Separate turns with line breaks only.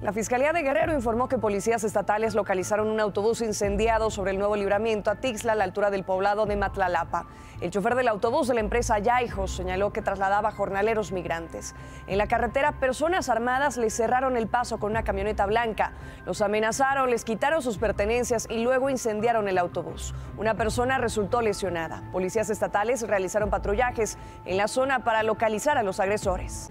La Fiscalía de Guerrero informó que policías estatales localizaron un autobús incendiado sobre el nuevo libramiento a Tixla, a la altura del poblado de Matlalapa. El chofer del autobús de la empresa Yaijos señaló que trasladaba jornaleros migrantes. En la carretera, personas armadas le cerraron el paso con una camioneta blanca. Los amenazaron, les quitaron sus pertenencias y luego incendiaron el autobús. Una persona resultó lesionada. Policías estatales realizaron patrullajes en la zona para localizar a los agresores.